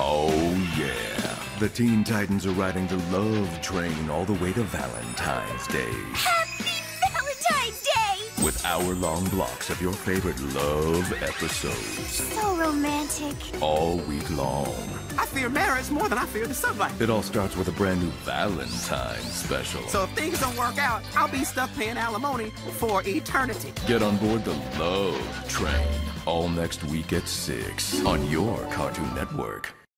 Oh, yeah. The Teen Titans are riding the love train all the way to Valentine's Day. Happy Valentine's Day! With hour long blocks of your favorite love episodes. So romantic. All week long. I fear marriage more than I fear the sunlight. It all starts with a brand new Valentine's special. So if things don't work out, I'll be stuck paying alimony for eternity. Get on board the love train all next week at 6 on your Cartoon Network.